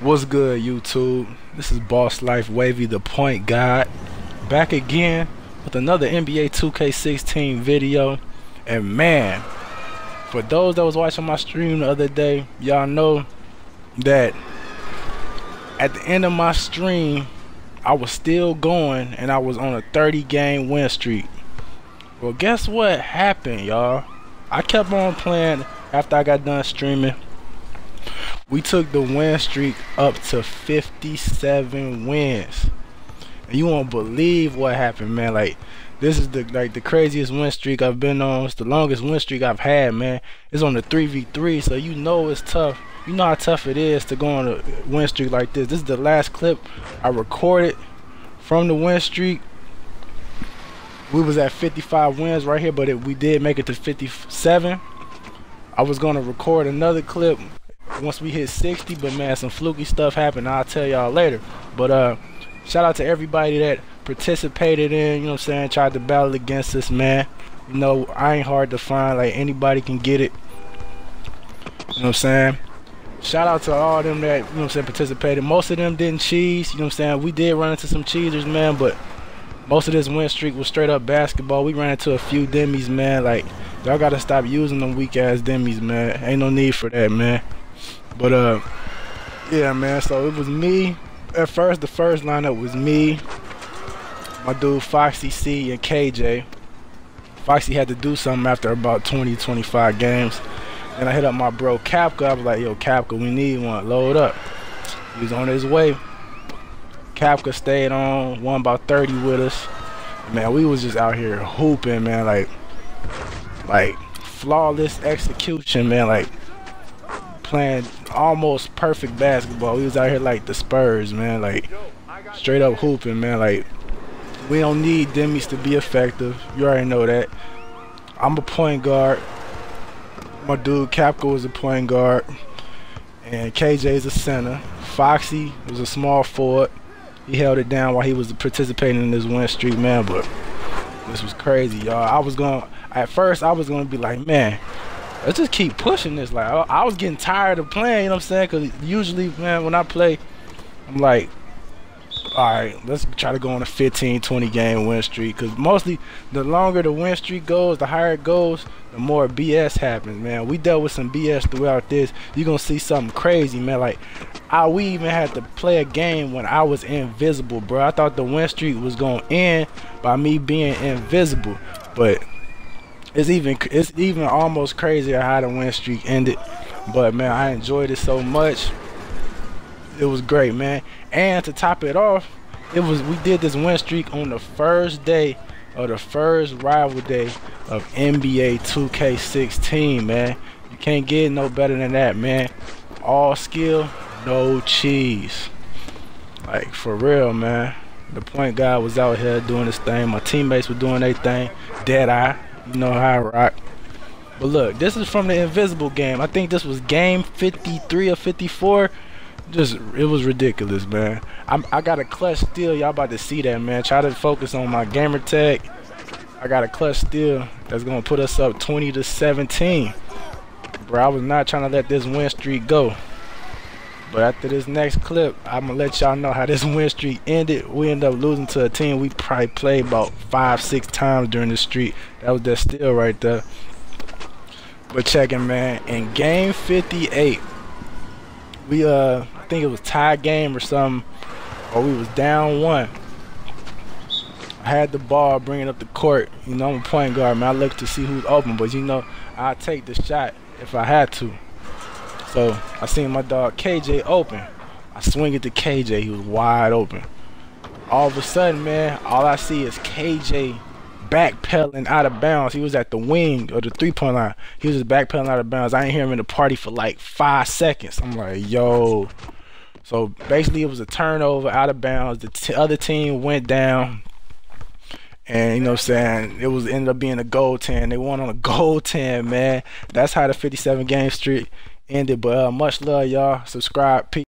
What's good, YouTube? This is Boss Life Wavy, the point guy, back again with another NBA 2K16 video. And man, for those that was watching my stream the other day, y'all know that at the end of my stream, I was still going and I was on a 30 game win streak. Well, guess what happened, y'all? I kept on playing after I got done streaming we took the win streak up to 57 wins. And you won't believe what happened, man. Like this is the like the craziest win streak I've been on. It's the longest win streak I've had, man. It's on the 3v3, so you know it's tough. You know how tough it is to go on a win streak like this. This is the last clip I recorded from the win streak. We was at 55 wins right here, but it, we did make it to 57. I was gonna record another clip once we hit 60 but man some fluky stuff happened. I'll tell y'all later. But uh shout out to everybody that participated in you know what i'm saying tried to battle against us man. You know i ain't hard to find. Like anybody can get it. You know what i'm saying? Shout out to all them that you know what i'm saying participated. Most of them didn't cheese you know what i'm saying? We did run into some cheesers man but most of this win streak was straight up basketball. We ran into a few demis man. Like y'all gotta stop using them weak ass demis man. Ain't no need for that man but uh, yeah, man. So it was me. At first, the first lineup was me, my dude Foxy C, and KJ. Foxy had to do something after about 20, 25 games. And I hit up my bro Capka. I was like, yo, Capka, we need one. Load up. He was on his way. Capka stayed on, won about 30 with us. Man, we was just out here hooping, man, like, like flawless execution, man, like playing almost perfect basketball. We was out here like the Spurs, man, like straight up hooping, man. Like we don't need demis to be effective. You already know that. I'm a point guard. My dude Capco is a point guard, and KJ is a center. Foxy was a small forward. He held it down while he was participating in this win streak, man. But this was crazy, y'all. I was going to at first. I was gonna be like, man, let's just keep pushing this. Like I, I, was getting tired of playing, you know what I'm saying? Because usually, man, when I play, I'm like, all right, let's try to go on a 15, 20 game win streak. Because mostly, the longer the win streak goes, the higher it goes, the more BS happens, man. We dealt with some BS throughout this. You're gonna see something crazy, man. Like, I we even had to play a game when I was invisible, bro. I thought the win streak was gonna end by me being invisible, but it's even it's even almost crazy how the win streak ended. But man, I enjoyed it so much. It was great, man. And to top it off, it was we did this win streak on the first day of the first rival day of NBA 2K16, man. You can't get no better than that, man. All skill, no cheese. Like for real, man. The point guy was out here doing his thing. My teammates were doing their thing. Dead eye. You know how I rock. But look, this is from the Invisible game. I think this was game 53 or 54. Just, it was ridiculous, man. I'm, I got a clutch steal. Y'all about to see that, man. Try to focus on my gamer tag. I got a clutch steal that's going to put us up 20 to 17. Bro, I was not trying to let this win streak go. But after this next clip, I'm gonna let y'all know how this win streak ended. We end up losing to a team we probably played about five, six times during the streak. That was that steal right there. But checking, man, in game 58, we uh, I think it was tie game or something, or we was down one. I had the ball bringing up the court. You know, I'm a point guard, man. I look to see who's open, but you know, I take the shot if I had to. So I seen my dog KJ open. I swing it to KJ. He was wide open. All of a sudden, man, all I see is KJ backpedaling out of bounds. He was at the wing or the three point line. He was just backpedaling out of bounds. I ain't hear him in the party for like five seconds. I'm like, yo. So basically, it was a turnover out of bounds. The other team went down. And you know what I'm saying? It was ended up being a goaltend. They won on a goaltend, man. That's how the 57 game streak ended. But uh, much love, y'all. Subscribe. Peace.